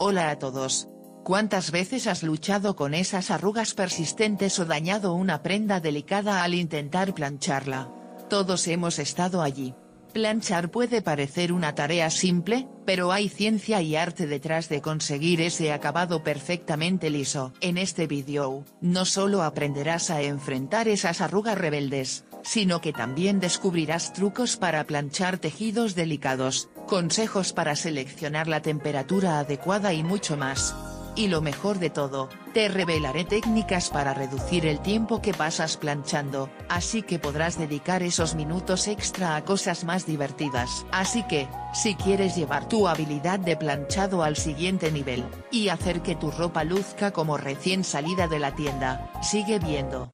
Hola a todos. ¿Cuántas veces has luchado con esas arrugas persistentes o dañado una prenda delicada al intentar plancharla? Todos hemos estado allí. Planchar puede parecer una tarea simple, pero hay ciencia y arte detrás de conseguir ese acabado perfectamente liso. En este vídeo, no solo aprenderás a enfrentar esas arrugas rebeldes, sino que también descubrirás trucos para planchar tejidos delicados, consejos para seleccionar la temperatura adecuada y mucho más. Y lo mejor de todo, te revelaré técnicas para reducir el tiempo que pasas planchando, así que podrás dedicar esos minutos extra a cosas más divertidas. Así que, si quieres llevar tu habilidad de planchado al siguiente nivel, y hacer que tu ropa luzca como recién salida de la tienda, sigue viendo.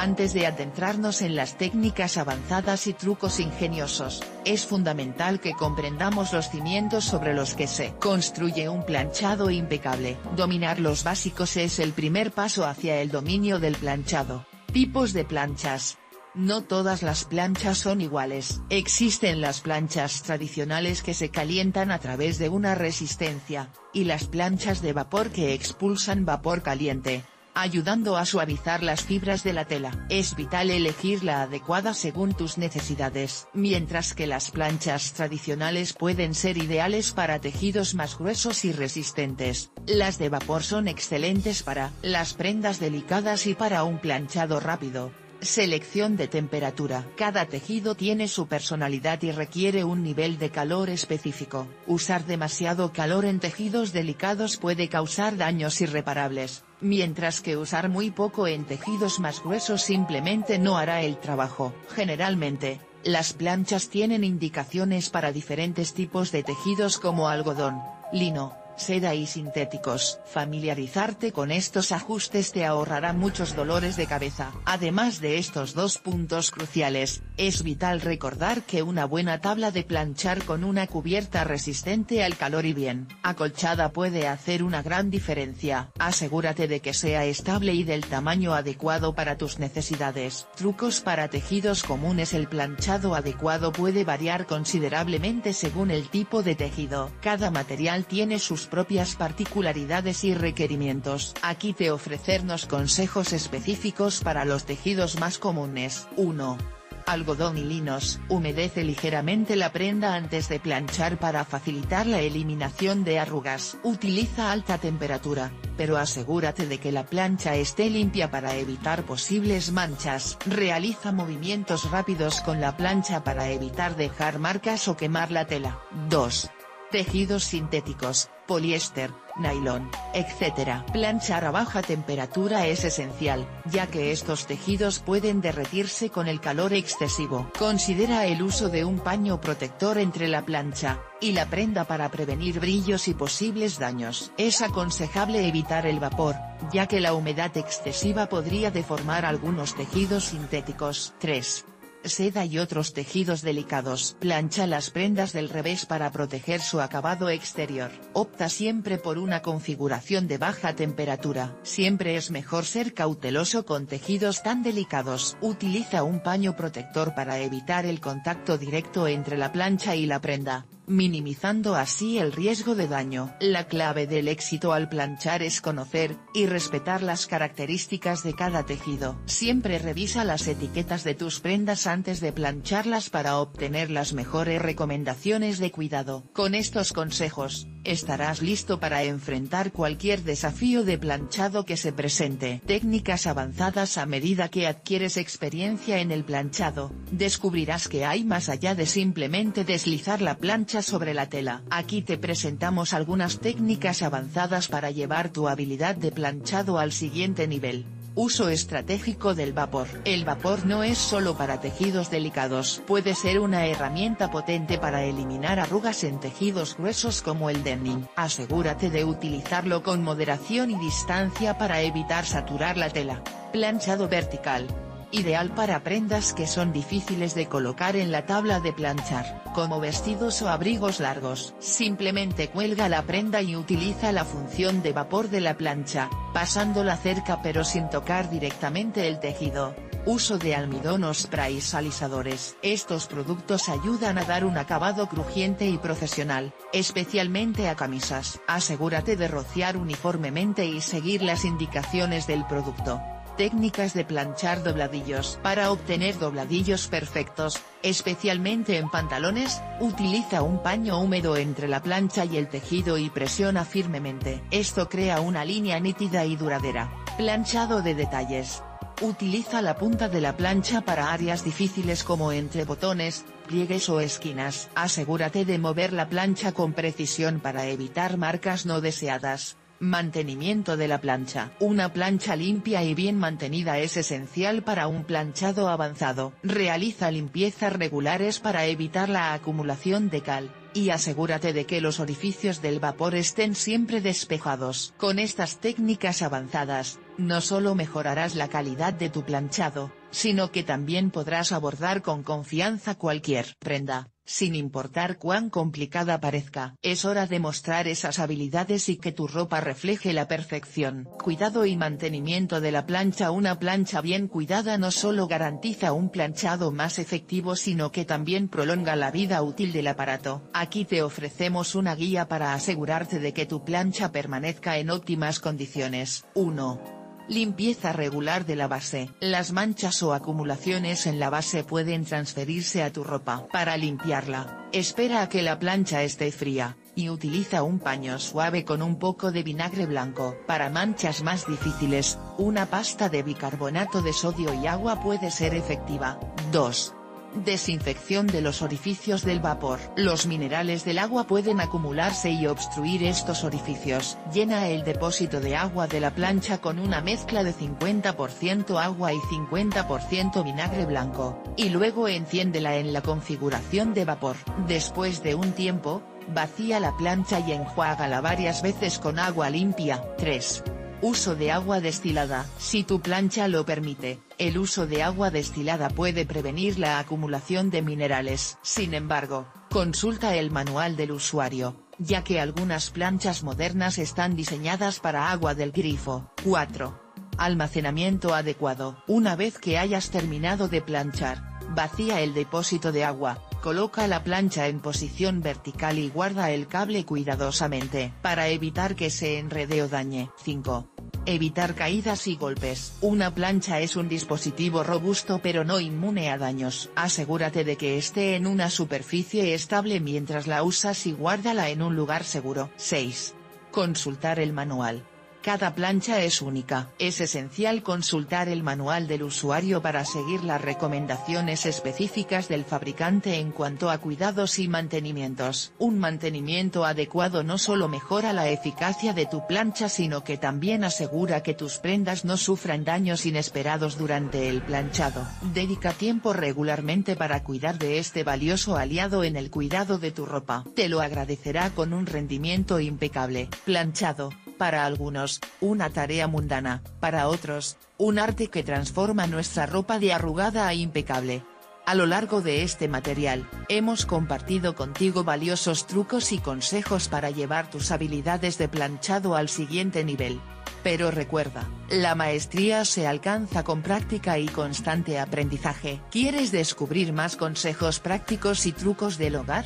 Antes de adentrarnos en las técnicas avanzadas y trucos ingeniosos, es fundamental que comprendamos los cimientos sobre los que se construye un planchado impecable. Dominar los básicos es el primer paso hacia el dominio del planchado. Tipos de planchas. No todas las planchas son iguales. Existen las planchas tradicionales que se calientan a través de una resistencia, y las planchas de vapor que expulsan vapor caliente ayudando a suavizar las fibras de la tela. Es vital elegir la adecuada según tus necesidades. Mientras que las planchas tradicionales pueden ser ideales para tejidos más gruesos y resistentes, las de vapor son excelentes para las prendas delicadas y para un planchado rápido. Selección de temperatura. Cada tejido tiene su personalidad y requiere un nivel de calor específico. Usar demasiado calor en tejidos delicados puede causar daños irreparables, mientras que usar muy poco en tejidos más gruesos simplemente no hará el trabajo. Generalmente, las planchas tienen indicaciones para diferentes tipos de tejidos como algodón, lino, seda y sintéticos. Familiarizarte con estos ajustes te ahorrará muchos dolores de cabeza. Además de estos dos puntos cruciales, es vital recordar que una buena tabla de planchar con una cubierta resistente al calor y bien acolchada puede hacer una gran diferencia. Asegúrate de que sea estable y del tamaño adecuado para tus necesidades. Trucos para tejidos comunes El planchado adecuado puede variar considerablemente según el tipo de tejido. Cada material tiene sus propias particularidades y requerimientos. Aquí te ofrecernos consejos específicos para los tejidos más comunes. 1 algodón y linos. Humedece ligeramente la prenda antes de planchar para facilitar la eliminación de arrugas. Utiliza alta temperatura, pero asegúrate de que la plancha esté limpia para evitar posibles manchas. Realiza movimientos rápidos con la plancha para evitar dejar marcas o quemar la tela. 2. Tejidos sintéticos poliéster, nylon, etc. Planchar a baja temperatura es esencial, ya que estos tejidos pueden derretirse con el calor excesivo. Considera el uso de un paño protector entre la plancha y la prenda para prevenir brillos y posibles daños. Es aconsejable evitar el vapor, ya que la humedad excesiva podría deformar algunos tejidos sintéticos. 3 seda y otros tejidos delicados. Plancha las prendas del revés para proteger su acabado exterior. Opta siempre por una configuración de baja temperatura. Siempre es mejor ser cauteloso con tejidos tan delicados. Utiliza un paño protector para evitar el contacto directo entre la plancha y la prenda minimizando así el riesgo de daño. La clave del éxito al planchar es conocer, y respetar las características de cada tejido. Siempre revisa las etiquetas de tus prendas antes de plancharlas para obtener las mejores recomendaciones de cuidado. Con estos consejos, estarás listo para enfrentar cualquier desafío de planchado que se presente. Técnicas avanzadas a medida que adquieres experiencia en el planchado, descubrirás que hay más allá de simplemente deslizar la plancha sobre la tela. Aquí te presentamos algunas técnicas avanzadas para llevar tu habilidad de planchado al siguiente nivel. Uso estratégico del vapor. El vapor no es solo para tejidos delicados. Puede ser una herramienta potente para eliminar arrugas en tejidos gruesos como el denim. Asegúrate de utilizarlo con moderación y distancia para evitar saturar la tela. Planchado vertical ideal para prendas que son difíciles de colocar en la tabla de planchar, como vestidos o abrigos largos. Simplemente cuelga la prenda y utiliza la función de vapor de la plancha, pasándola cerca pero sin tocar directamente el tejido. Uso de almidón o sprays alisadores. Estos productos ayudan a dar un acabado crujiente y profesional, especialmente a camisas. Asegúrate de rociar uniformemente y seguir las indicaciones del producto. Técnicas de planchar dobladillos. Para obtener dobladillos perfectos, especialmente en pantalones, utiliza un paño húmedo entre la plancha y el tejido y presiona firmemente. Esto crea una línea nítida y duradera. Planchado de detalles. Utiliza la punta de la plancha para áreas difíciles como entre botones, pliegues o esquinas. Asegúrate de mover la plancha con precisión para evitar marcas no deseadas. Mantenimiento de la plancha. Una plancha limpia y bien mantenida es esencial para un planchado avanzado. Realiza limpiezas regulares para evitar la acumulación de cal, y asegúrate de que los orificios del vapor estén siempre despejados. Con estas técnicas avanzadas, no solo mejorarás la calidad de tu planchado, sino que también podrás abordar con confianza cualquier prenda, sin importar cuán complicada parezca. Es hora de mostrar esas habilidades y que tu ropa refleje la perfección. Cuidado y mantenimiento de la plancha Una plancha bien cuidada no solo garantiza un planchado más efectivo sino que también prolonga la vida útil del aparato. Aquí te ofrecemos una guía para asegurarte de que tu plancha permanezca en óptimas condiciones. 1. Limpieza regular de la base. Las manchas o acumulaciones en la base pueden transferirse a tu ropa. Para limpiarla, espera a que la plancha esté fría, y utiliza un paño suave con un poco de vinagre blanco. Para manchas más difíciles, una pasta de bicarbonato de sodio y agua puede ser efectiva. 2. Desinfección de los orificios del vapor. Los minerales del agua pueden acumularse y obstruir estos orificios. Llena el depósito de agua de la plancha con una mezcla de 50% agua y 50% vinagre blanco, y luego enciéndela en la configuración de vapor. Después de un tiempo, vacía la plancha y enjuágala varias veces con agua limpia. 3. Uso de agua destilada. Si tu plancha lo permite, el uso de agua destilada puede prevenir la acumulación de minerales. Sin embargo, consulta el manual del usuario, ya que algunas planchas modernas están diseñadas para agua del grifo. 4. Almacenamiento adecuado. Una vez que hayas terminado de planchar, vacía el depósito de agua, Coloca la plancha en posición vertical y guarda el cable cuidadosamente para evitar que se enrede o dañe. 5. Evitar caídas y golpes. Una plancha es un dispositivo robusto pero no inmune a daños. Asegúrate de que esté en una superficie estable mientras la usas y guárdala en un lugar seguro. 6. Consultar el manual. Cada plancha es única. Es esencial consultar el manual del usuario para seguir las recomendaciones específicas del fabricante en cuanto a cuidados y mantenimientos. Un mantenimiento adecuado no solo mejora la eficacia de tu plancha sino que también asegura que tus prendas no sufran daños inesperados durante el planchado. Dedica tiempo regularmente para cuidar de este valioso aliado en el cuidado de tu ropa. Te lo agradecerá con un rendimiento impecable. Planchado, para algunos, una tarea mundana, para otros, un arte que transforma nuestra ropa de arrugada a impecable. A lo largo de este material, hemos compartido contigo valiosos trucos y consejos para llevar tus habilidades de planchado al siguiente nivel. Pero recuerda, la maestría se alcanza con práctica y constante aprendizaje. ¿Quieres descubrir más consejos prácticos y trucos del hogar?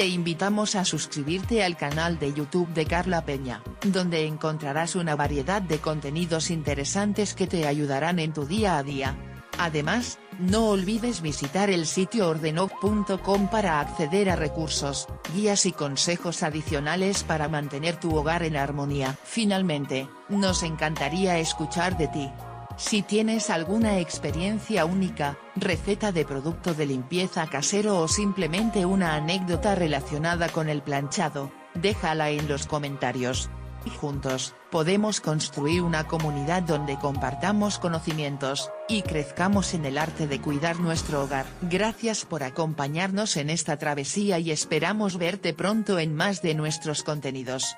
Te invitamos a suscribirte al canal de YouTube de Carla Peña, donde encontrarás una variedad de contenidos interesantes que te ayudarán en tu día a día. Además, no olvides visitar el sitio ordenov.com para acceder a recursos, guías y consejos adicionales para mantener tu hogar en armonía. Finalmente, nos encantaría escuchar de ti. Si tienes alguna experiencia única, receta de producto de limpieza casero o simplemente una anécdota relacionada con el planchado, déjala en los comentarios. Y juntos, podemos construir una comunidad donde compartamos conocimientos, y crezcamos en el arte de cuidar nuestro hogar. Gracias por acompañarnos en esta travesía y esperamos verte pronto en más de nuestros contenidos.